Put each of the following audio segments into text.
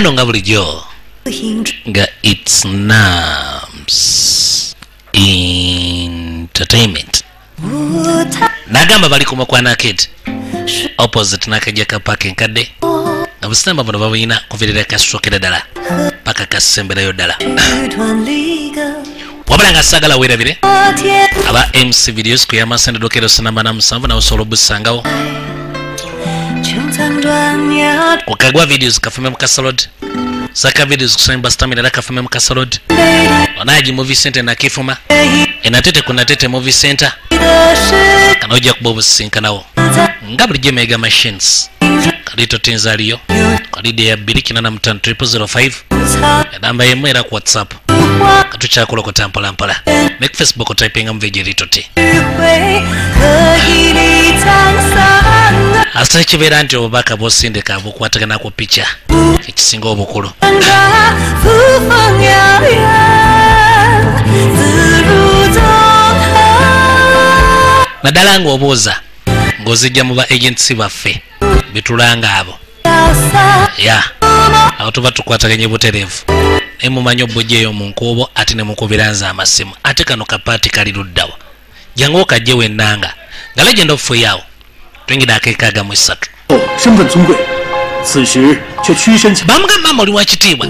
anno nga bulijjo nga its nams entertainment. Nagamba bali ku mukwanaked opposite nakajja ka paaka enkadde nga businamba buno babuyina kuvirira kasokera ddala paka kasemberayo ddala. Wabula nga sagala weerabire aba mc videos kuyamasende dokero sinamba namusanvu nawe osobola obusangawo kukagwa videos kafume mukasalod saka videos kusemba stamina era kafeme mukasalod onaji movie center nakifuma enatete kuna tete movie center kana ojja kuba obusinkanawo nga bulijjo mega machines kalito tenza aliyo kalidi ya 2 enamba yemu era ku whatsapp katukyakolokola mpolampola ne ku facebook otypinga mu kuhili litoti asa kibeera nti obubaka bwosindika bukwatagana ku picha ekisinga obukulu. Naddala ng'obuuza ng'ozijja mu ba agency baffe bitulanga abo? Ya awo tuba tukwataganye butereevu. Naye mumanyi obujjeeyo mu nkuubo ate ne mukubira nze amasimu. Ate kano kapaati kali luddawa. Jangu okajje wennanga nga legend of tulinga eddakiika aga mu esatu oh, bamugamba mba oli wakitiibwa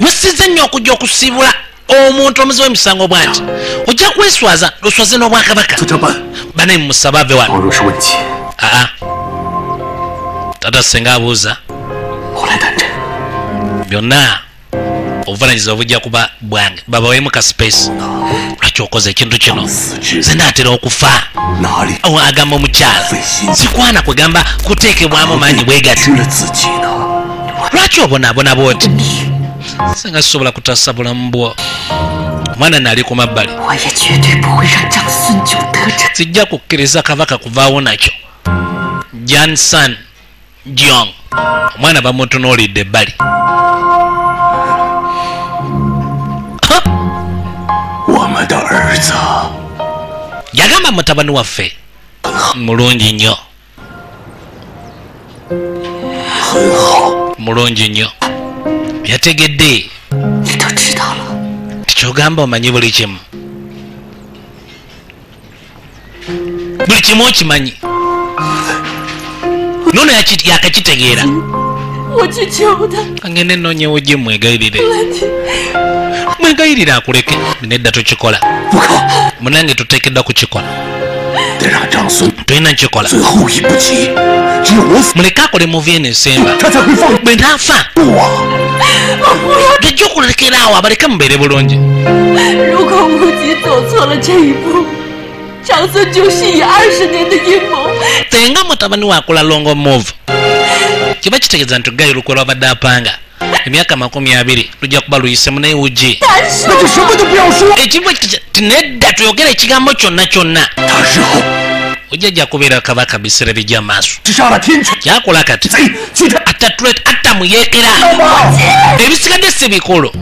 wesiza nnyo okujja okusiibula omuntu omuzi w'emisango bwati. Ojja kweswaza oswaze n'obwakabaka. Banaye mumusaba ave wano aa. Tata singa abuuza. Byonna obuvunanyiza obujja kuba bwange babaweemu ka space. Lwaki okoze ekintu kino nze naatera okufa agamba omukyala. Sikwana kwegamba kuteekebwamu maanyi bwegati. Lwaki obonaabona bwoti? Singa sisobola kutasa bulamu bwo. Omwana naali ku mabbali. Sijja kukkiriza kabaka kuvaawo nakyo. Jansan jong omwana bamutunuulidde ebbali. yagamba mutabani waffe. Mulungi nnyo. Mulungi nnyo. Yategedde. Tikyogamba omanyi buli kimu. Buli kimu okimanyi. Nono yakakitegeera. Agende enoonyewo gye mwegayirire nkwegayirira akuleke nedda tukikola munange tuteekeddwa kukikola tulina nkikola muleke akole muvi eno esemba bwe naafa tujja okulekera awo abaleke mubeere bulungi senga mutabani wakola longo move. Kiba kitegeeza nti gayiro kwe lwabadde apanga emyaka makumi abiri lujja kuba luyisemu naye wuje ekimu nedda tuyogera ekigambo kyonna kyonna. Ojja jakubeera kabaka biseera by'amaaso kyakola kati? Atatulet atta muyeekera ebisigadde si bikolo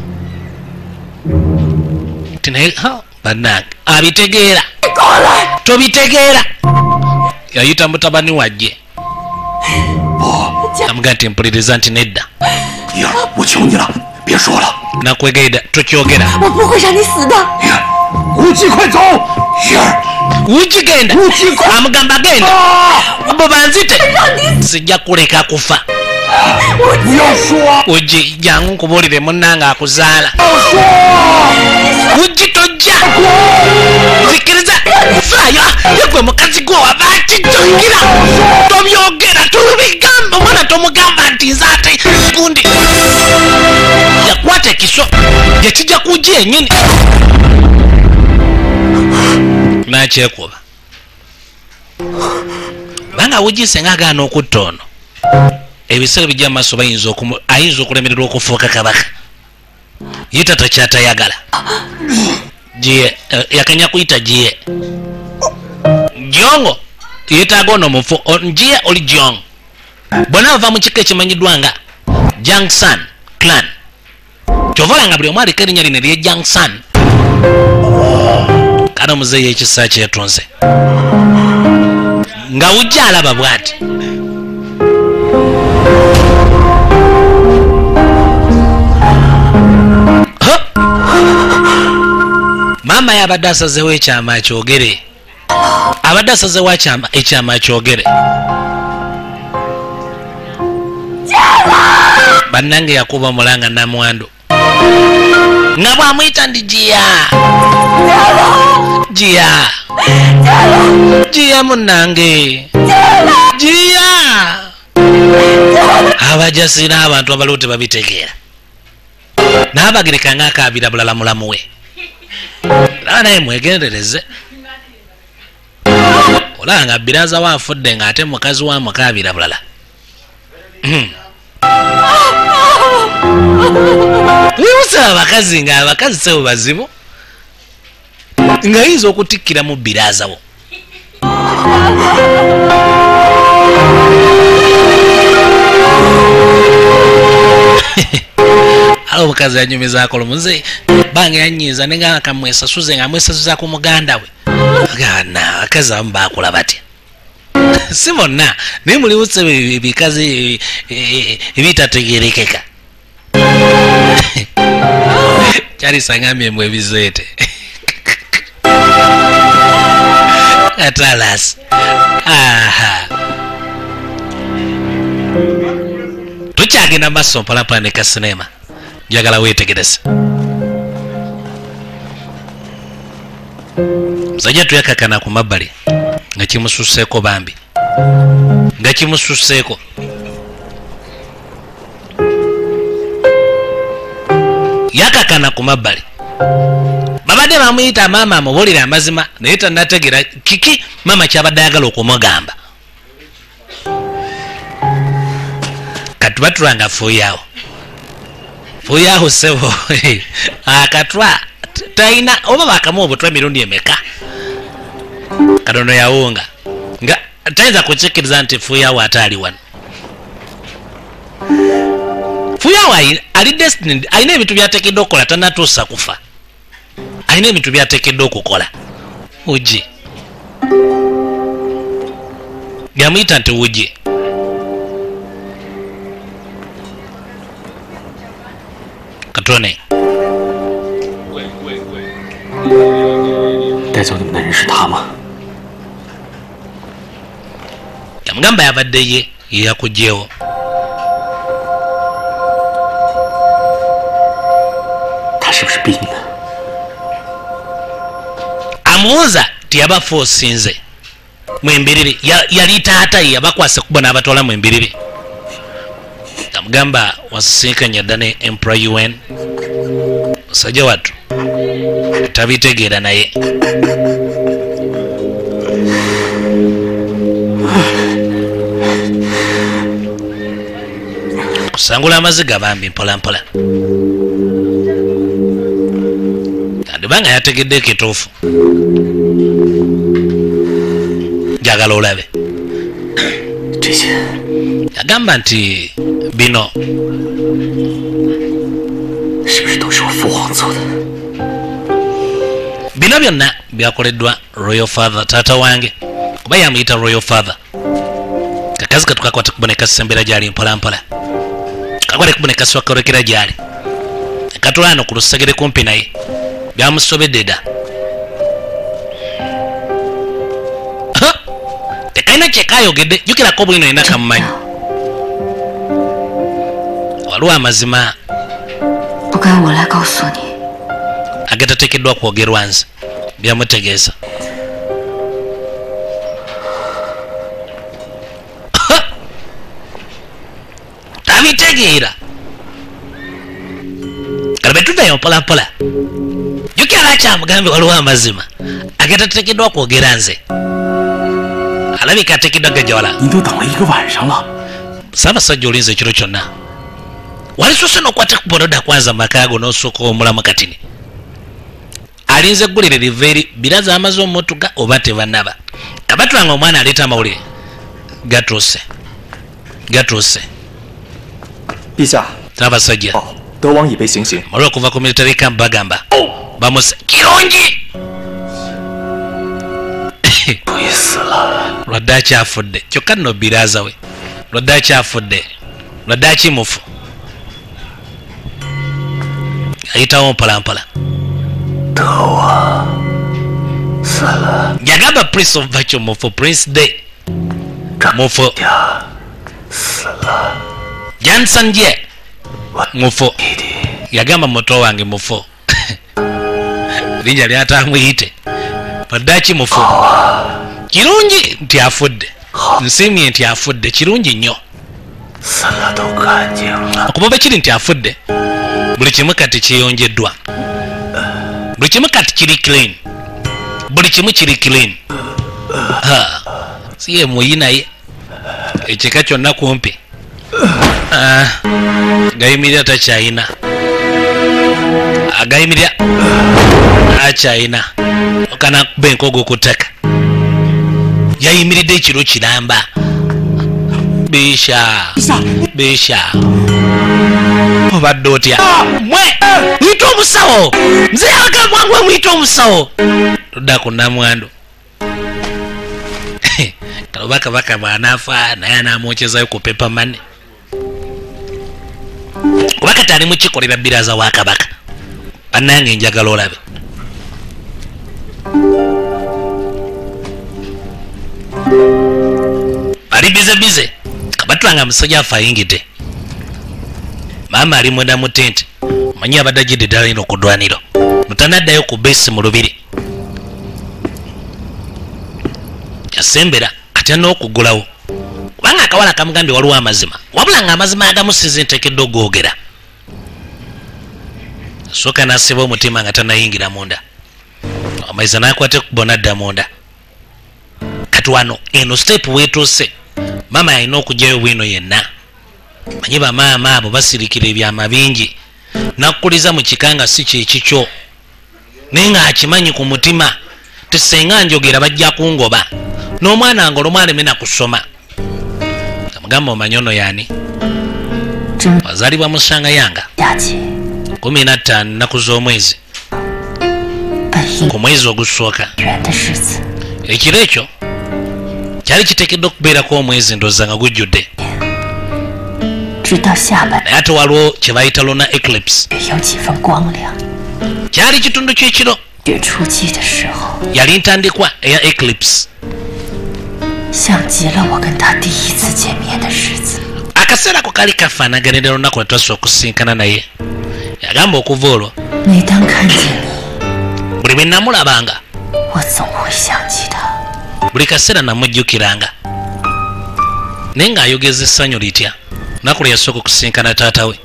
tinaye bannange. Abitegeera. Tobitegeera. Yayita mutabani wajje. Amugaa nti mpuliriza nti nedda. 儿，我求你了，别说了。那会给的，这交给的。我不会让你死的。儿，无忌，快走。儿，无忌干的，无忌，阿木干巴干的？我不满嘴的，让你直接过来干过饭。我不要说，我这养公婆里的么难啊，不是啊了。要说，我这着家，你跟着咱，不呀，要不木们赶紧过完吧，就走了。要说，都给。Omwana tomugamba nti nze ate gundi yakwata ekiso yekijja kuji enyini nakyekuba banga wugi senga agaana okutta ono ebiseera bijja maaso bayinza okumu- ayinza okulemererwa okufuuka kabaka. Ye tata kyatayagala jiye eh, yakanya kuyita jiye jongo yeetaaga ono mufu O- njiye oli jong bonna bava mu kika ekimanyiddwa nga jangsan clan. Kyovaolanga buli omu aliko erinnya lino erye jangsan kana muzeeyi ekisa kyetunze. Nga wujja alaba bw'ati? Maama ye abadde asazeewo ekyama akyogere abadde asazeewo ekyama akyogere bannange yakuba omulanga namwandu. Nga bwamwyita ndi jiya jiya jiya munnange. Jiya abajasi n'abantu abaliwo tebabitegeera n'abagirika nga akaabira bulala mulamu we. Era naye mwegendereze. Olaba nga biraza waafudde ng'ate mukazi wa mukaabira bulala Wibusa abakazi nga abakazi sebo bazibu ng'ayinza okutikkira mu biraazawo ala omukazi yanyumizaako lumuze bange yanyiiza nenga kamwesasuze nga mwesasuza ku muganda we. Gana abakazi abamu bakola batya si bonna naye muliwuse bikazi ebitategerekeka kyalisangambye mwe ebizeete atalas aha. Tukyagenda maaso mpalapala ne kasinema njagala weetegereze musajja tuyakakana ku mabbali nga kimususeeko bambi. Nga kimususeeko yakakana ku mabbali babadde bamuyita maama amubuulire amazima naye tanategeera kiki maama kyabadde ayagala okumugamba katuba tulanga fuuyaawo fuuyaawo sebo akatwa talina oba bakamu obutwa emirundi emeka katono yawunga nga tayinza kukikkiriza nti fuuyaawo ate ali wano fuuyaawo ayi- ali destined alina ebintu byateekeddwa okukola tanatuusa kufa alina ebintu byateekeddwa okukola uji yamuyita nti uji katone 带走你们的人是他吗？ mugamba yabadde ye yeyakugjewo amuwoza teyabaffe osinze mwembiriri yali taata ye yabakwasa kuba n'abatwala mwembiriri amugamba wasisinkanya dda ne empra un musajja wattu tabitegeera naye. nsangula amaziga bambi mpolampola kandiba nga yategedde ekituufu. Njagala olabe. Yagamba nti bino. Bino byonna byakoleddwa royal father taata wange oba yamuyita royal father. Kakazi katukakwata kuboneka sembera gyali mpolampola wali kuboneka siwakolekera gyali. Ekatula ano ku lusegere kumpi naye. Byamusobedde dda tekalina kyekayogedde jukirako bwino yena kamumanyi. Waliwo amazima. Agatateekeddwa kwogerwa nze. Byamutegeeza. tegeera kale betunayo mpolampola jukira akyamugambye waliwo amazima agatateekeddwa kwogera nze. Alabika ateekeddwa gajola saabasajja olinza ekiro kyonna walisuuse n'okwata ku bododa kwanza maka go n'osooka omulamu katini alinza eggulire liva eri biraza amaze omutuga oba tebanaba kabatulanga omwana aleeta amawulire gatuuse. Gatuuse. 陛下， n'abasajja 哦，德王已被行刑， malwa okuva ku military camp bagamba bamuse kirungi 终于死了。 lwadde akyafudde kyokka nno biraza we lwadde akyafudde lwadde akimufu ayitawo mpolampola 德王死了， yagamba prince of virtue mufu prince day 张 mufu jansan ye mufo. Yagamba muto wange mufo. Linnya lyatamuyite baddaki mufu kirungi nti afudde. Nsiimye nti afudde. Kirungi nnyo. Okuba bwe nti afudde buli kimu kati kiyonjeddwa. Buli kimu kati kiri clean. Buli kimu kiri clean. Si ye muyi ekika kyonna kumpi gayimirira takyayina agayimirira akyayina okana kuba enkogo ku ttaka. Yayimiridde ekiro kiramba. Bisha. Bisha. Obadde otya? Mwe! Mwita omusawo! Nze yagambwangwe mwita omusawo! Todda ku namwandu kaloba kabaka bwanaafa naye anamwokyezayo ku pepa mane kuba kati ali mukikolera biraza wa kabaka bannange njagala olabe. Ali bize bize. Kabatulanga musajja afe ayingidde. Maama ali mwenda mu tenti manyi abadde agidde ddala lino ku ddwaniro. Mutanaddayo ku besi mu lubiri. Yasembera kati alina okugulawo kubanga akawala kamugambye waliwo amazima. Wabula nga amazima agamu sinze ntekedde ogwogera sooka nasiba omutima nga tanayingira munda. Amaiza nakwate kubo nadda munda. Kati wano eno sitepu weetuuse. Maama yalina okugyayo bwino yenna. Manyi bamaama abo basirikira ebyama bingi. Nakkuliza mu kika nga si kyekikyo naye nga akimanyi ku mutima tisenga njogera bajja kungoba. N'omwana nga olumu aleme mugamba omanyi ono yaani wazaalibwa mu ssanga yanga 15 nnaku z'omwezi ku mwezi ogusooka ekiro ekyo kyali kiteekeddwa okubeerako omwezi ndowooza nga gujjudde. Naye ate waliwo kye bayita lona eclipse. Kyali kitundu ky'ekiro. Yali ntandikwa eya eclipse. 像极了我跟他第一次见面的日子。 akaseera ko kali kafaanaganira olunaku lwe twassa okusinkana naye yagamba okuva olwo 每当看见你， buli bwe namulabanga 我总会想起他。 buli kaseera namujjukiranga naye ng'ayogeza essanyu litya lunaku lwe yasooka okusinkana taata we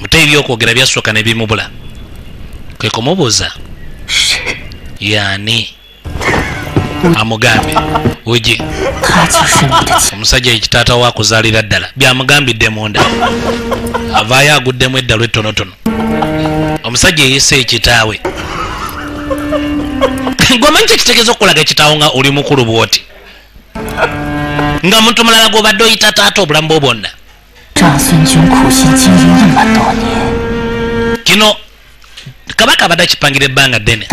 muteebi byokwogera byasooka ne bimubula kwe kumubuuza yaani amugambye oje omusajja yekitaata we akuzaalira ddala. Byamugambidde munda. Avaayo aguddemu eddalu ettonotono. Omusajja eyisa ekitaawe. Gwemanyi kyekitegeeza okukulaga ekitaawo nga oli mukulu bwoti? Nga muntu mulala gwobadde oyita taata obulamu bwo bwonna. Kino kabaka abadde akipangira ebbanga ddene.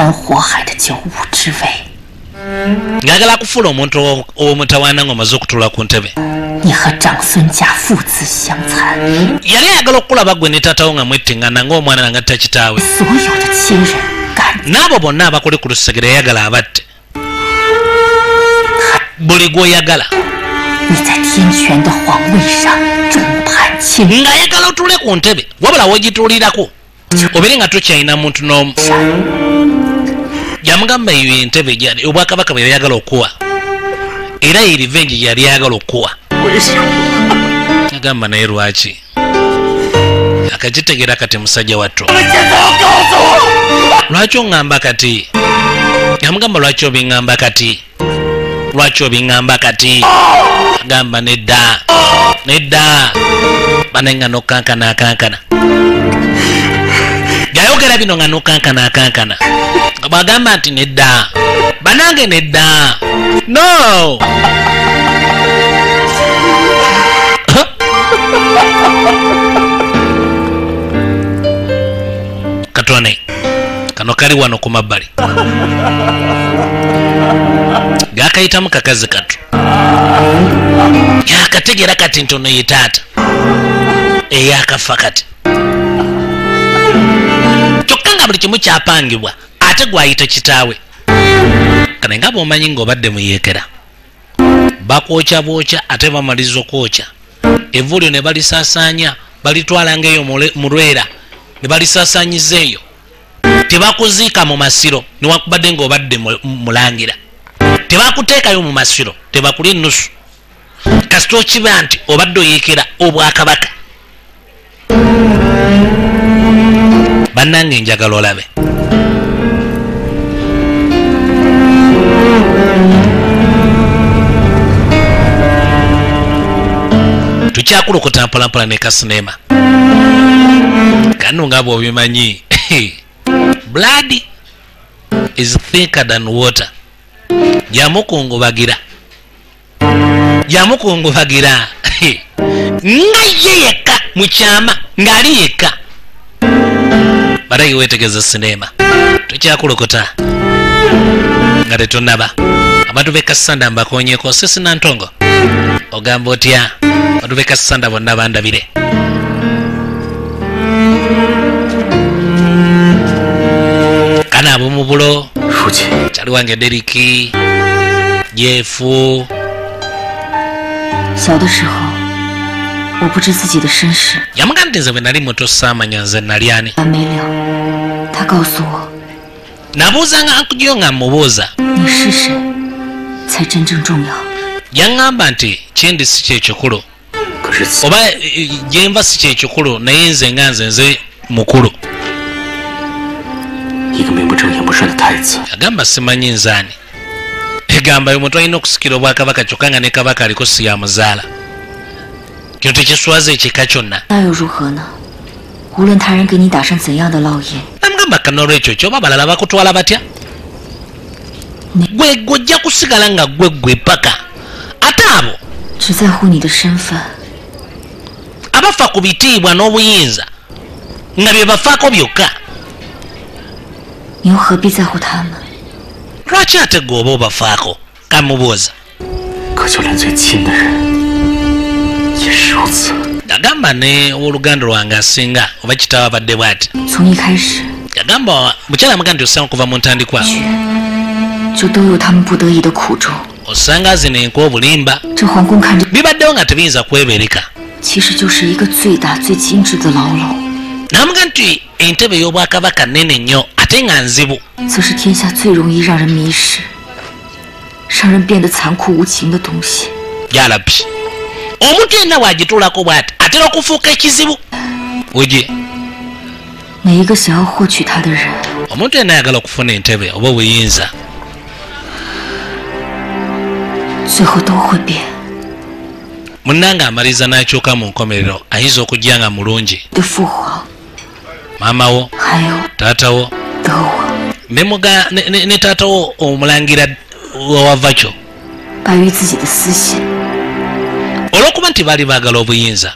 njagala kufuula omuntu ow'omutawaana ng'omaze okutuula ku ntebe. Yali ayagala okulaba gwe ne taatawo nga mwettiŋŋana ng'omwana nga takitaawe n'abo bonna abakuli ku lusegere yayagala abatte. Buli gw'oyagala ng'ayagala otuule ku ntebe wabula wogituulirako. Obeere nga tokyalina muntu n'omu. gyamugamba eyo entebe obwakabaka bwe yayagala okuwa. Era ye revenge gyeyali ayagala okuwa. Agamba naye lwaki? Akagitegera kati musajja watto lwaki oŋŋamba kati? Yamugamba lwaki obiŋŋamba kati? Lwaki obiŋŋamba kati? Agamba nedda nedda. Banenga n'okkankana akankana. Yayogera bino nga nokankana akankana bwagamba nti nedda. Banange nedda. No! Katone kano kali wano ku mabbali. Gakayitamu kakazi kato. Yakategera kati ntono ye eyakafa kati nga buli kimu kyapangibwa ate gwayita kitaawe. Kane nga bwomanyi ng'obadde muyeekera bakwokya bwokya ate bamaliza okwokya evvu lyo ne balisaasaanya balitwala ngaeyo mule- mu lwera ne balisaasaanyiza eyo tebakuziika mu masiro niwakubadde ng'obadde mu- mulangira. Tebakuteekayo mu masiro tebakuli ennusu. Kasita okiba nti obadde oyeekera obwakabaka bannange njagala olabe. Tukyakulokota mpolampola ne kasineema kano nga bwobimanyi blood is thicker than water. Jamukungubagira jamukungubagira nga ye yekka mukyama ng'ali yekka batayi weetegeza sineema tukyakulokota nga tetunaba abantu bekasanda mbakonyeko sesina ntongo ogamba otya abantu bekasanda bonna bandabire kana ab'omu bulo 父亲， kyali wange deriki jefu 小的时候， 我不知自己的身世，没完没了。他告诉我，你是谁，才真正重要。一个名不正言不顺的太子 cukulu. 就这些说这些干什么？那又如何呢？无论他人给你打上怎样的烙印，只在乎你的身份。你又何必在乎他们？可就连最亲的人。也是如此。 yagamba ne owooluganda lwange asinga oba kitaawe abadde bw'ati 从一开始 yagamba mukyala amuga nti osanga okuva mu ntandikwa 就都有他们不得已的苦衷。 osanga zino enka obulimba 这皇宫看着， bibaddewo nga tebiyinza kwebereka 其实就是一个最大最精致的牢笼， namuga nti entebe y'obwakabaka nnene nnyo ate nga nzibu 则 omuntu yenna bw'agituulako bw'ati atera okufuuka ekizibu. Wegi omuntu yenna ayagala okufuna entebe oba obuyinza. Munnanga amaliriza n'akyuka mu nkomerero ayinza okujja nga mulungi. Maamawo taatawo ne taatawo omulangira wawava kyo olw'okuba nti baali baagala obuyinza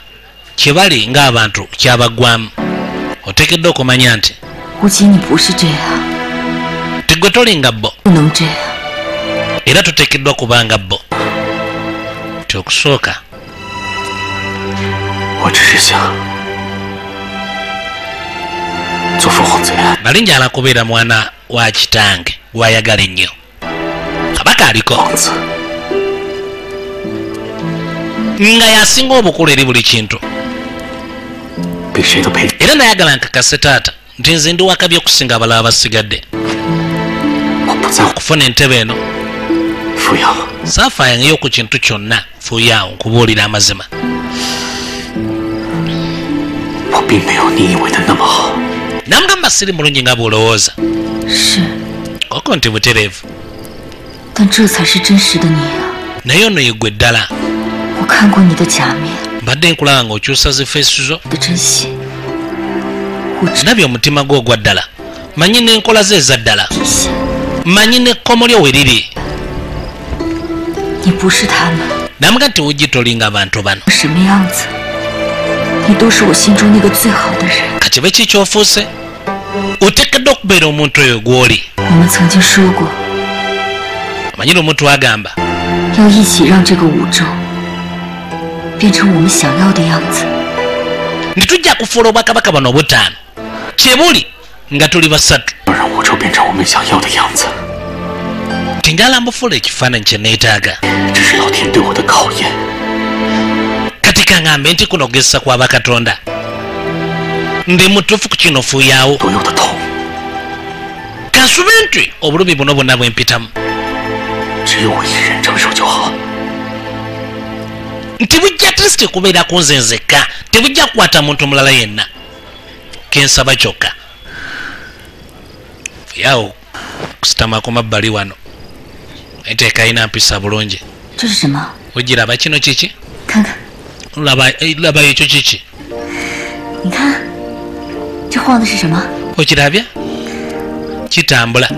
kye bali ng'abantu kyabaggwamu oteekeddwa okumanya nti tigwe tolinga bo era toteekeddwa kubanga bo. Nti okusooka nali njala kubeera mwana wa kitange gwayagala ennyo. Kabaka aliko. nga yasinga obukulu eri buli kintu. Era nayagala nkakase taata nti nze ndi wakabye okusinga abalala basigadde okufuna entebe eno. Saafayangeyo ku kintu kyonna. Fuuyaawo nkubuulira amazima. Namugamba siri mulungi nga bwolowooza. Koko nti butereevu. Naye ono yegwe ddala. 看过你的假面。把电过来，我就说是非说说。你的真心，我知。那边我们听嘛，给我。的？真心。你不是他们。什么样子？你都是我心中那个最好的人。我们。曾经说过。要一起让这个五宙。变成我们想要的样子。切莫里，你该处理吧事。不让吴愁变成我们想要的样子。这是老天对我的考验。所有的痛。只有我一人承受就好。nti bujja kristo kubeera ku nze nzekka tebujja kukwata muntu mulala yenna. Kensaba kyokka. Yawo kusitamako mabbali wano. Enteeka alina mpisa bulungi. Ogiraba kino kiki? Eh, laba ekyo kiki? Okirabya kitambula.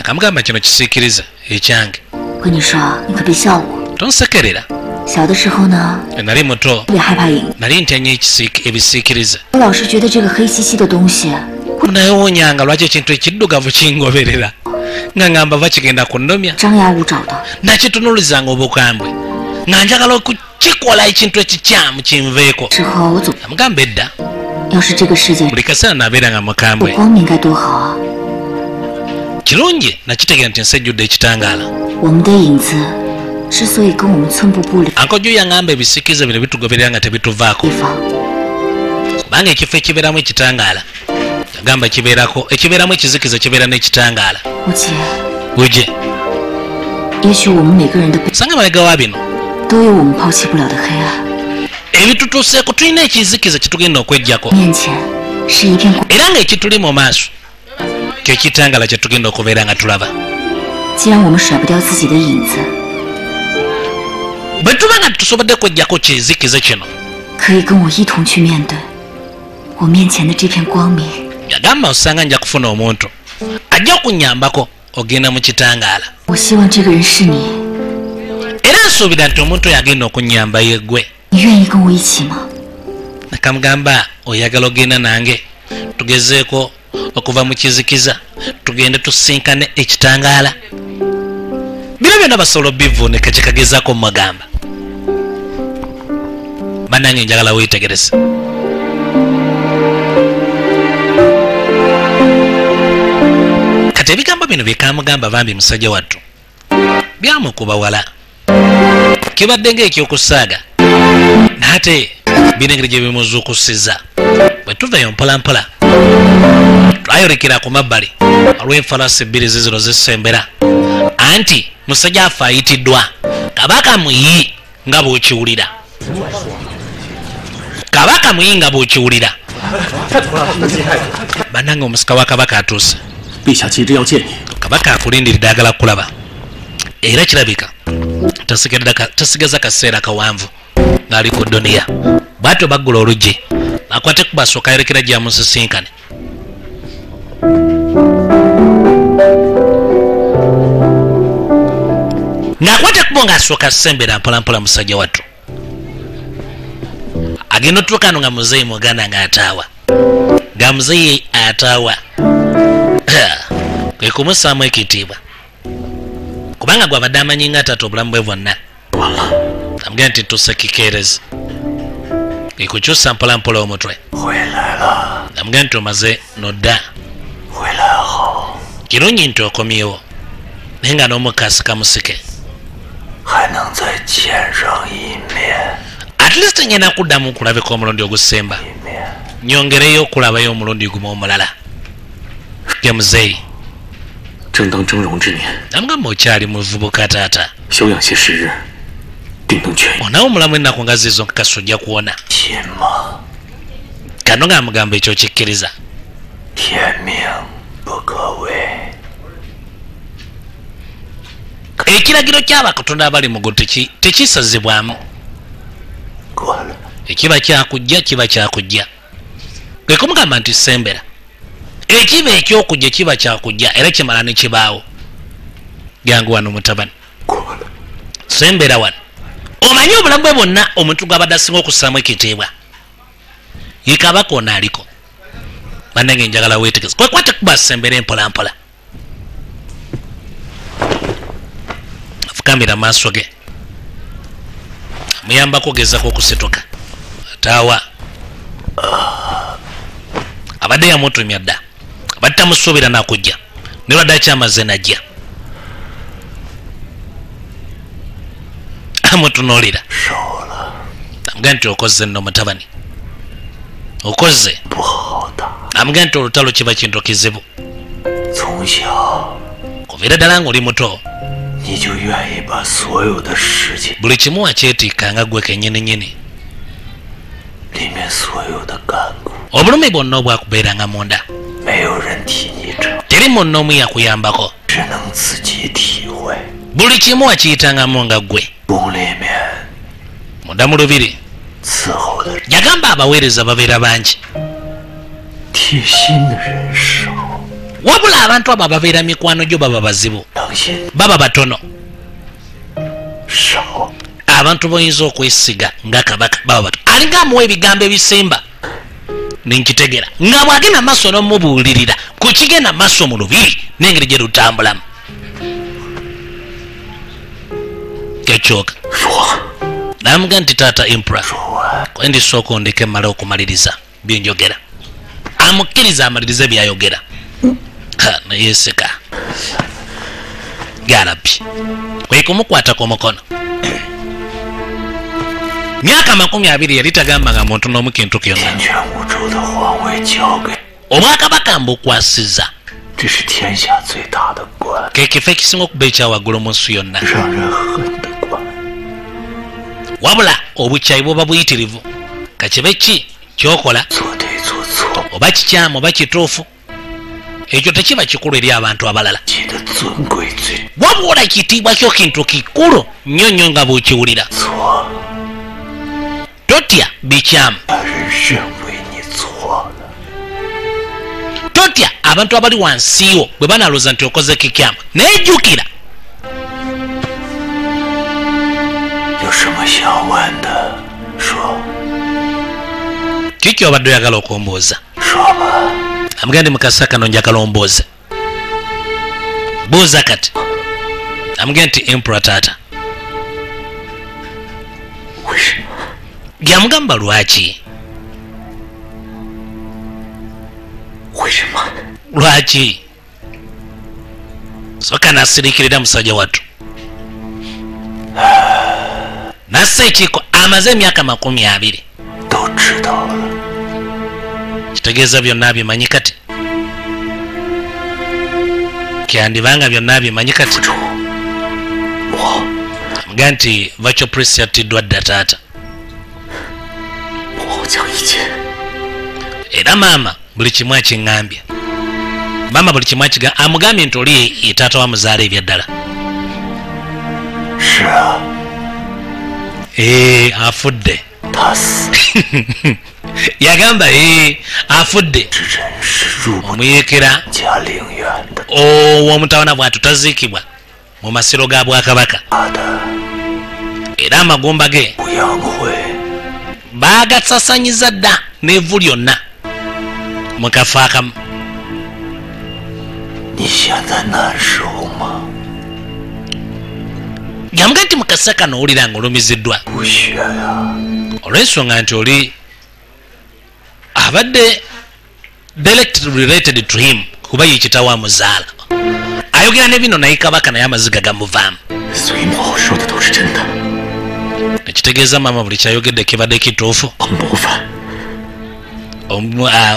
Akamugamba kino kisiikiriza ekyange. Tonsekerera. 小的时候呢， nali muto 特别害怕影子， nali ntya nnyo ekisiik- ebisiikiriza 我老是觉得这个黑漆漆的东西 nayewoonyanga lwaki ekintu ekiddugavu kingoberera nga ngamba ba kigenda kundomya 张牙舞爪的， nakitunuulizanga obukambwe nga njagala okukikola ekintu ekikyamu kinveeko 之后我总 amugamba edda 要是这个世界 buli kaseera nabeera nga 有 mukambwe 光明该多好啊！ kirungi nakitegeera nti ensi ejjudde ekitangaala 我们的影子 之所以跟我们寸步不离 ankojjo yangamba ebisiikiriza bino bitugoberera nga tebituvaako 地方， kubanga ekifo ekibeeramu ekitangaala yagamba kibeerako ekibeeramu ekizikiza kibeera n'ekitangaala 母亲， buje 也许我们每个人的背 sanga mabega wa bino 都有我们抛弃不了的黑暗， ebitutuuseeko tulina ekizikiza kitugenda okwejjako 面前是一片光。 era ng'ekituli mu maaso kyo kitangaala kye tugenda okubeera nga tulaba bwe tuba nga tetusobodde kweggyako kizikize kino yagamba osanga nja kufuna omuntu ajja okunnyambako ogenda mu kitangaala era nsuubira nti omuntu oyo agenda okunnyamba yeggwe nakamugamba oyagala ogenda nange tugezeeko okuva mu kizikiza tugende tusinkane ekitangaala bino byonna basobola obivuunika kyekagezaako mumagamba bannange njagala weetegereze. Kati ebigambo bino byekamugamba bambi musajja wattu byamukuba wala. Kibadde ngaekyokusaaga naate birengeri gye bimuzuukusiza. Bwe tuvayo mpolampola twayolekera ku mabbali olw'enfalasi bbiri zizino zisembera anti musajja afe ayitiddwa kabaka muyi nga bw'okiwulira. Kabaka muyi nga bw'okiwulira. Bannange omusika wa kabaka atuuse. Kabaka akulindiridde agala kulaba. Era kirabika tasigaza kaseera kawanvu ng'ali ku doniya bwatyo baggula oluggi bakwate kubasooka yerekera gyamusisinkane nga asooka asembera mpolampola musajja wattu. Agenda otuuka ano nga muzeeyi muganda nga ataawa nga muzeeyi ataawa. Kwe kumusaamu ekitiibwa. Kubanga gwabadde amanyi nga atata obulamu bwe bwonna. Amugenda nti tuuse kikeerezi ekukyusa mpolampola omutwe. Amugenda nti omaze nodda. Kirungi nti okomyewo naye nga n'omukasika musike 还能再见上一面， at least ngenda kuddamu okulabika omulundi ogusemba 一面。 nyongereyo okulabayo omulundi gumu omulala ye muzeeyi 正当峥嵘之年， namugamba okyali muvubuka taata 休养些时日，定能痊愈。 onawo omulamu ennaku nga ziizo nkakasi ojja kuwona 信吗？ kano ng'amugamba ekyo kikkiriza 天命不可 ekiragiro ky'abakatonda abali mu ggulu tekisazibwamu ekiba kyakujja kiba kyakujja. Gekumugamba nti sembera. Ekiba ekyokujja kiba kyakujja era kimala ne kibaawo. Jangu wano mutabani. Sembera wano. Omanyi obulagwe bwonna omuntu gwabadde asinga okussaamu ekitiibwa ye kabaka ono aliko. Bannange njagala weetegeze kwekwate kuba sembera empolampola kamera maaso ge. Muyambako gezako okusetoka. Taawa. Abadde yamutumya dda. Abadde tamusuubira nakujja. Naye lwadde akyamaze najja. Amutunuulira. Amugaa nti okoze nno mutabani. Okoze. Amugaa nti olutalo kiba kintu kizibu kubeera ddala ngaoli muto. 你就愿意把所有的事情 buli kimu wakyetiikanga gwe kenyininyini 里面所有的干苦， obulumi bwonna obwakubeeranga munda 没有人替你承， teri munna omu yakuyambako 只能自己体会。 buli kimu wakiyitangamu nga ggwe 宫里面 munda mu lubiri 伺候的 yagamba abaweereza babeera bangi 贴心的人少， wabula abantu abo ababeera mikwano gyo baba bazibu. Baba batono. Abantu boyinza okwesiga nga kabaka baba bato. Alinga amuwa ebigambo ebisimba. Nenkitegeera nga bwagenda maaso n'omubuulirira ku kigenda maaso mu lubiri n'engeri gye lutambulamu. Ekyoka namuga nti taata impra kwe ndisooka ondeke mmala okumaliriza byenjogera amukkiriza amalirize byayogera. naye seka. Garabi kwe kumukwata ku mukono. Myaka makumi abiri yali tagambanga muntu n'omu kintu kyonna. Obwakabaka mbukwasiza kyekifo ekisinga okuba ekyawaggulu mu nsi yonna. Wabula obukyayi buba buyitirivu kakibe ki kyokola? Oba kikyamu oba kituufu? ekyo tekiba kikulu eri abantu abalala. Wabuola kitiibwa kyo kintu kikulu nnyo nnyo nga bw'okiwulira. Totya bikyamu totya abantu abali wansiwo bwe banaloza nti okoze kikyamu naye jjukira. Kiki obadde oyagala okumbuuza? amugende mukasa kano njagala ombuuza kati. Amugende nti impura taata gyamugamba lwaki? Lwaki? Soka nasirikirira musajja wattu nasa ekiiko amaze emyaka makumi abiri. tegeeza byonna abimanyi kati. Kyandibanga byonna abimanyi kati. Muga nti vacho pris yattiddwa dda taata. Era maama buli kimu akiŋŋambya maama buli kimu amugambye nti oli ye taata wamuzaala ebyaddala. Afudde. pass yagamba ye afudde. Omuyeekera ow'omutabana bwatu taziikibwa mu masiro ga bwakabaka. Era amagumba ge bagasasanyiza dda n'evvu lyonna mu kafo akamu. Yamuga nti mukasa kano owulira ng'olumiziddwa olw'ensonga nti oli abadde direct related to him kuba ye kitaawo amuzaala ayogera ne bino naye kabaka naye amaziga gamuvaamu ekitegeeza maama buli kyayogedde kibadde kituufu.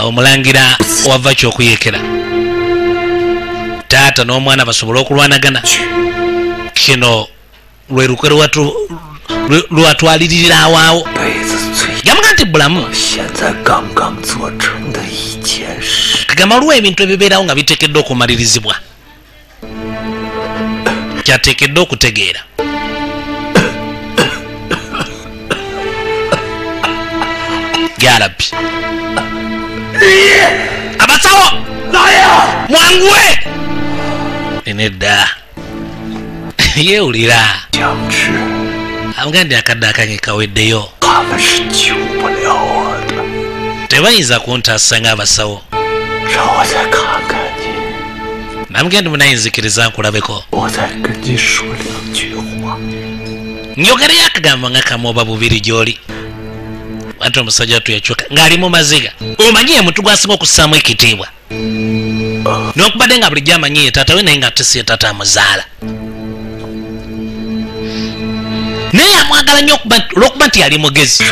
Omulangira wava kyokuyeekera. Taata n'omwana basobole okulwanagana. Kino lwe lukwe lwatwaliririra awaawo. bulamu agamba olwa ebintu ebibeerawo nga biteekeddwa okumalirizibwa. Kyateekeddwa okutegeera. Yarabi abasawo! Mwanguwe! Enedda yeewulira. Amugandi akadde akanye kaweddeyo. tebayinza kuntaasa ng'abasawo. Namugenda ndi munayinzikiriza nkulabeko. Njogere yakagamba nga kamoba bubiri gy'oli. Ate omusajja wattu yakyuka ng'ali mu maziga. Omanyi ye mutu gwasinga okussaamu ekitiibwa? N'okubadde nga bulijjo amanyi ye taata we naye nga tesi ye taata amuzaala. Naye amwagala nnyo olw'okuba nti yali mugezi.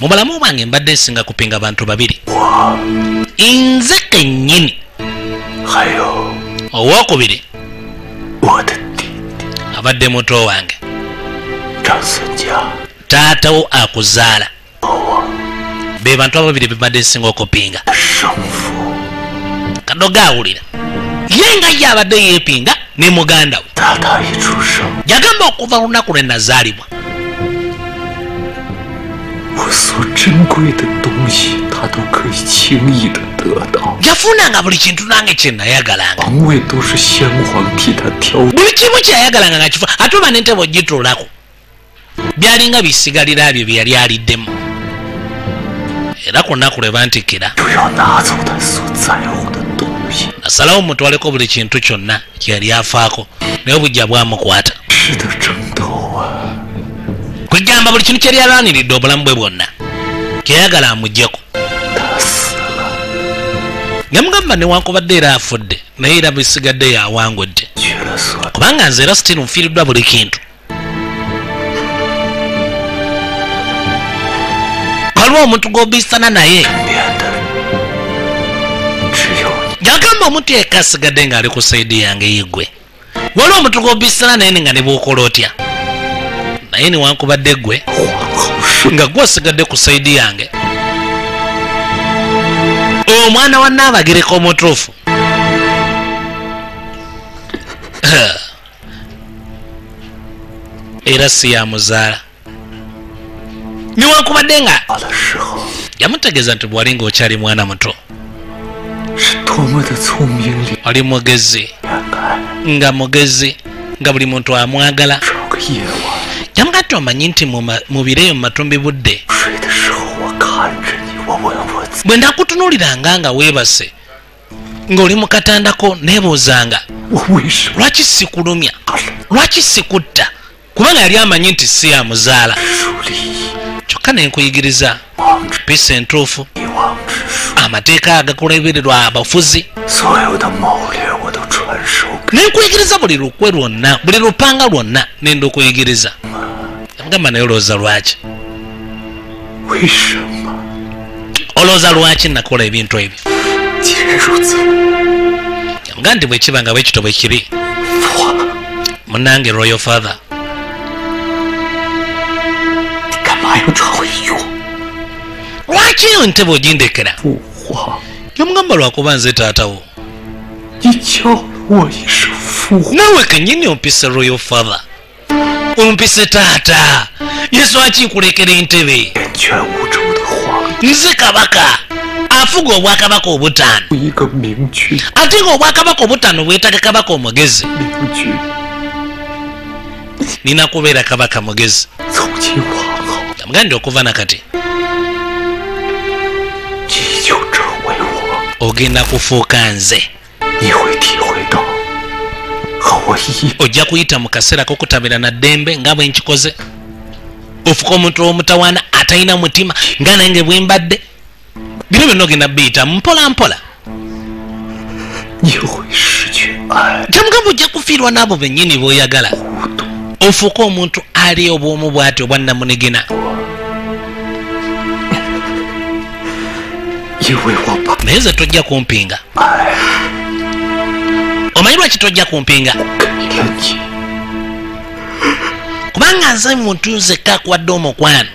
mu bulamu bwange mbadde nsinga kupinga bantu babiri. Nze kennyini. Owookubiri. Abadde muto wange. Taatawo akuzaala. Be bantu ababiri bebadde nsinga okupinga. Kadoga awulira. Ye nga ye abadde yeepinga ne muganda we. Yagamba okuva lunaku lwe nazaalibwa 所珍贵的东西，他都可以轻易的得到。 yafunanga buli kintu nange kye nayagalanga 王位都是先皇替他挑， buli kimu kyeyayagalanga nga kifu ate oba n'entebe ogituulako byalinga bisigalira byo bye yali aliddemu era ku lunaku lwe bantikira 就要拿走他所在乎的东西， nasalawo mutwaleko buli kintu kyonna kye yali afaako naye obujja bwamukwata 是的争斗啊！ kwegamba buli kintu kye yali alwaniridde obulamu bwe bwonna kyayagala amugjeko yamugamba newankubadde era afudde naye era bisigadde yawangudde. Kubanga nze era sitini nfiiriddwa buli kintu. Waliwo omuntu gobisana naye? Yagamba omuntu yekka asigadde ng'ali ku saidi yange yigwe waliwo omuntu gobisana naye nga ne bwokola otya? Naye newankubadde ggwe nga gwasigadde ku saidi yange. Omwana wa naabagereka omutuufu. Era si yamuzaala niwankubadde nga yamutegeeza nti bwali ng'okyali mwana muto. Oli mugezi. Nga mugezi. Nga buli muntu amwagala. ate omanyi nti mu biro eyo mu matumbi budde. Bwe ndakutunuuliranga nga weebase ng'oli mu katandako neebuuzanga lwaki sikulumya? Lwaki sikutta? Kubanga yali amanyi nti si yamuzaala kyokka nenkuyigiriza pisa entuufu amateeka agakulebererwa abafuzi. Nenkuyigiriza buli lukwe lwonna buli lupanga lwonna nenda okuyigiriza agamba naye olowooza lwaki? Olowooza lwaki nakola ebintu ebyo? Nga nti bwekiba nga bwekito bwe kiri. Munange royal father. Lwaki yo ntebe ogindekera yomugamba lwakuba nze taatawo nawe kenyini ompisa royal father. ompise taata. Yesu aki nkulekera entebe nze kabaka. Afuga obwakabaka obutaano. Ate ng'obwakabaka obutaano bwetaaga kabaka omugezi. Nina kubeera kabaka mugezi. Amugandi okuva nakati. Ogenda kufuuka nze. oyi ojja kuyita mu kaseera kokutabira na ddembe nga bwe nkikoze. Ofuka omuntu omutawaana atalina mutima nga nange bwe mbadde. Bino byonna ogenda biyita mpola mpola kyamugamba ojja kufiirwa n'abo bennyini b'oyagala. Ofuuke omuntu ali obwomu bw'ati obwannamunigina naye ze tojja kumpinga. omanyi lwaki tojja kumpinga? Kubanga nze muntu nzekka akuwadde omukwano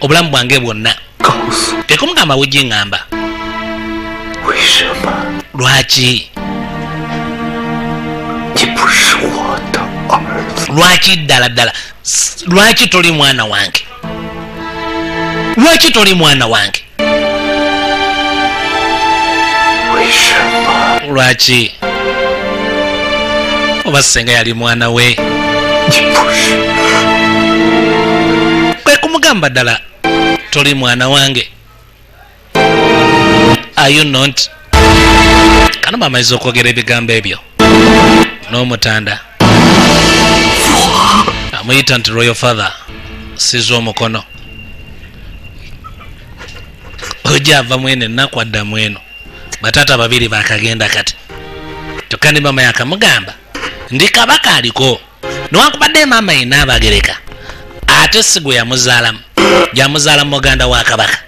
obulamu bwange bwonna. Tekumugamba bugiŋŋamba lwaki? Lwaki ddala ddala? Lwaki toli mwana wange? Lwaki toli mwana wange? Lwaki? oba senga yali mwana we. Kwe kumugamba ddala toli mwana wange. Ayo not? Kano bamaliza okwogera ebigambo ebyo. N'omutanda. Amuyita nti royal father siza omukono. Ojja ava mweno ennaku addamu eno bataata babiri bakagenda kati. Kyokka ne mama yakamugamba ndi kabaka aliko. Newankubadde maama yena abagereka ate si gwe yamuzaalamu yamuzaala muganda wa kabaka.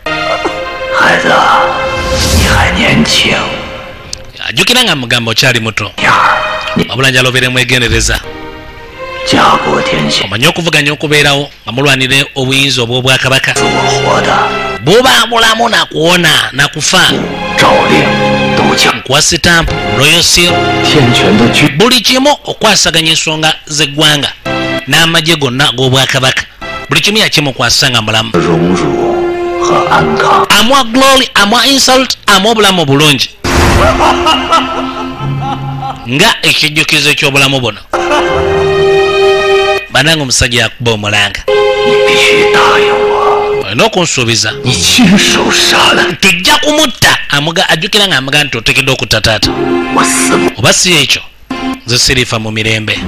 Ajjukira nga mugamba okyali muto. Wabula njala obeere mwegendereza. Omanye okuvuganya okubeerawo nga mulwanire obuyinza obw'obwakabaka? Bubambulamu nakuwona nakufa okuwa sitampu royal seal buli kimu okwasaganya ensonga z'eggwanga n'amagye gonna ag'obwakabaka buli kimu yakimukwasisa nga mulamu amwa glory amwa insult amwa obulamu bulungi nga ekijjukizo ky'obulamu buno. Bananga omusajja yakuba omulanga. olina okunsuubiza. Tejja kumutta. Ajjukira nga amugaa nti otekedde okutta taata oba si ekyo? Nze sirifa mu mirembe.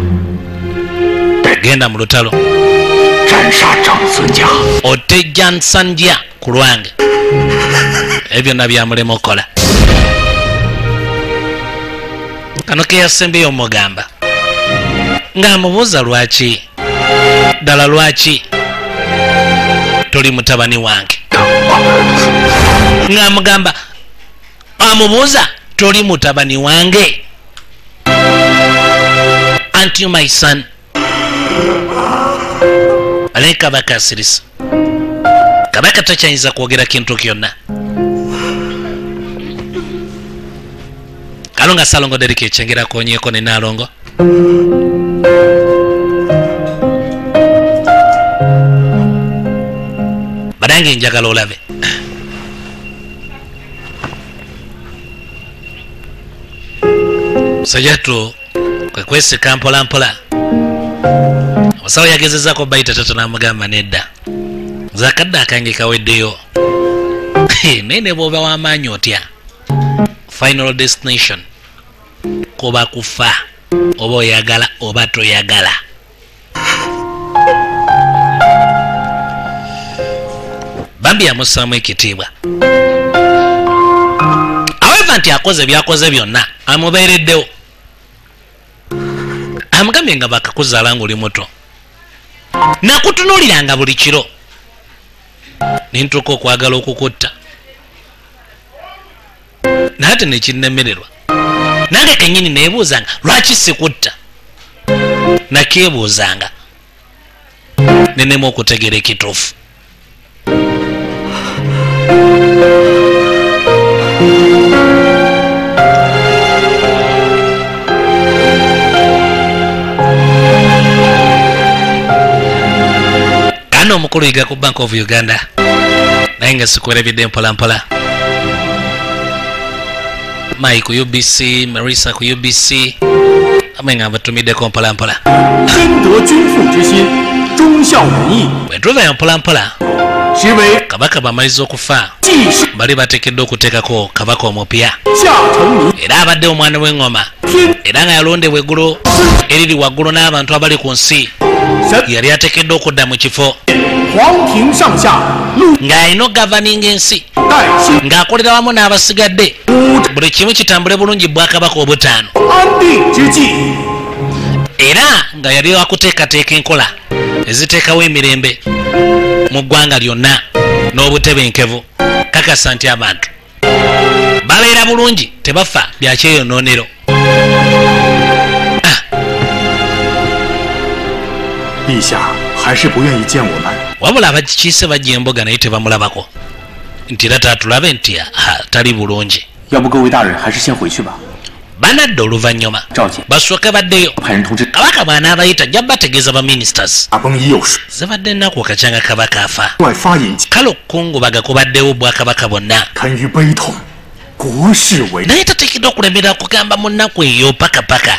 Genda mu lutalo. Otejja nsanja ku lwange. Ebyo byonna byamulema okola kano keyasembeyo omugamba ng'amubuuza lwaki? Ddala lwaki? Toli mutabani wange. Ngaamugamba amubuuza toli mutabani wange. Anti my son? Alaye kabaka asirisa. Kabaka takyayinza kwogera kintu kyonna. Kalonga salongo derika ekyengera konyeeko ne nalongo badange njagala olabe. Sajatu kwekwesika mpola mpola omusawo yagezezako bayita tato namugamba nedda. Nze akadde akange kaweddeyo. Naye ne bwoba w'amaanyi otya? Final destination. Kuba kufa oba oyagala oba toyagala bambi yamussaamu ekitiibwa. Aweeva nti akoze byakoze byonna amubeereddewo. Amugambye nga bakakuzaala ngaoli muto. Nakutunuuliranga buli kiro. Nintuuka okwagala okukutta. Naye ate nekinnemererwa nange kenyini neebuuzanga lwaki sikutta? Nakeebuuzanga nenemu okutegeera ekituufu omwana omukulu yiga ku bank of uganda. Naye nga sikwerabidde mpolampola mayi ku ubc marisa ku ubc amwe nga mbatumiddeko mpolampola bwe tuvayo mpolampola kabaka bamaliza okufa. Bali bateekeddwa okuteekako kabaka omupya. Era abadde omwana w'eŋŋoma era nga yalondebwa eggulo eriri waggulu n'abantu abali ku nsi yali ateekeddwa okudda mu kifo. 皇庭上下路 ng'alina ogavaninga ensi 代兴 ng'akolera wamu n'abasigadde 无 buli kimu kitambule bulungi bwakabaka obutaano 安定之计， era nga yali wakuteekateeka enkola eziteekawo emirembe mu ggwanga lyonna n'obutebenkevu kakasa nti abantu babeera bulungi tebafa byakyeyonoonero 陛下还是不愿意见我们。 wabula abagikiise bajja emboga naye tebamulabako. Nti era taatulabe nti tali bulungi. Banadde oluvannyuma basooke baddeyo. Kabaka bw'anaabayita ajja bategeeza baminisiters zibadde ennaku akacyanga kabaka afa. Kale okukungubaga kubaddewo obwakabaka bwonna. Naye tateekeddwa okulemera okugamba mu nnaku eyo pakapaka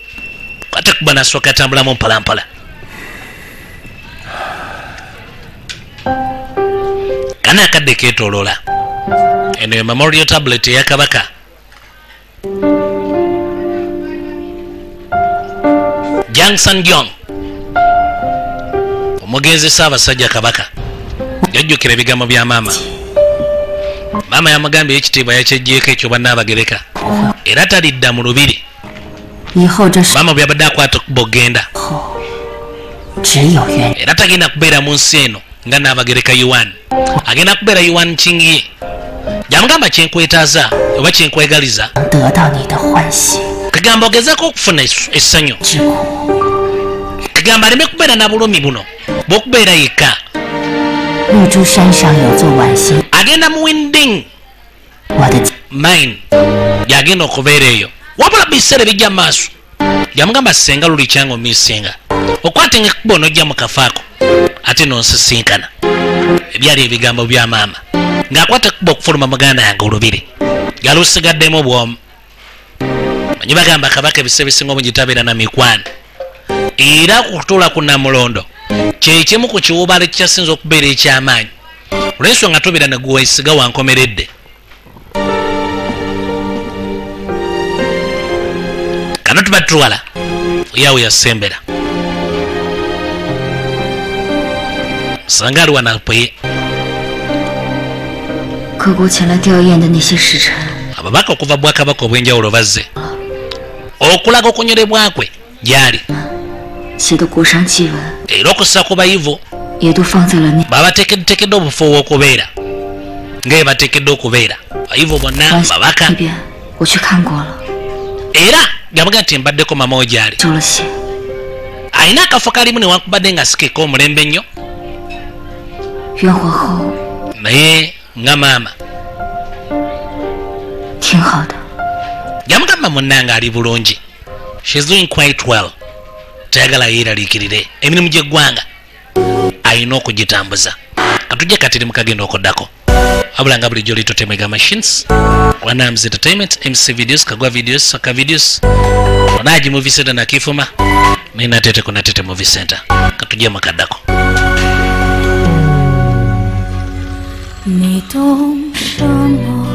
ate kuba nasooka atambulamu mpalampala kana akadde ketoloola eno ye memorial tablet eya kabaka jankson jong omugenzi saabasajja kabaka yajjukira ebigambo bya maama maama yamugambye ekitiibwa yakyejjeeko ekyo bannaabagereka era talidda mu lubiri 以后这世 maama byabadde akwata okuba ogenda 只有冤 era tagenda kubeera mu nsi eno nga naabagereka yuan agenda kubeera yuan kingiye gyamugamba kyenkwetaaza oba kyenkwegaliza 能得到你的欢喜 kagamba ogezaako okufuna es- essanyu 之苦。 kagamba aleme kubeera na bulumi buno bw'okubeera yekka 绿珠山上有座晚星， agenda mu winding 我的家 mine gyagenda okubeera eyo Wabula biseera ebijja mu maaso. Gyamugamba senga luli kyanga omiisinga okwata ngaekkuba onojja mu kafaako ate nonsisinkana. Ebyali ebigambo bya maama. Ng'akwata ekkuba okufuluma muganda yange olubiri. Galusigaddemu bwomu. Manyi bagamba kabaka ebisa ebisinga omu gitabeera na mikwano. Era kutuula ku namulondo kyekimu ku kiwubalo ekikyasinza okubeera ekyamaanyi. Olw'ensonga tobeera ne gwesiga wankomeredde tatwala yaawe yasembera sanga alwana pweye ababaka okuva bwakabaka obw'enjawulo bazze okulaga okunyolebwa kwe gyali era okussa ku bayivu babateekeddeteekedde obufo obw'okubeera ngaye bateekedde okubeera bayivu bonna babaka. Era yamuga nti mbaddeko mama wo gyali. Alina akafo kalimu newankubadde nga sikeeka omulembe ennyo naye nga maama. Yamugamba munnanga ali bulungi. Shes doing quite well. Tayagala yeeraliikirire. Emirimu gy'eggwanga alina okugitambuza. Katujja katiri mukagenda okuddako. abulanga bulijjo litote mega machines. Wanams entertainment mc videos kagwa videos saka videos. Onaji movie center nakifuma ninatete kunatete movie center. Katujema kadako nitomshomo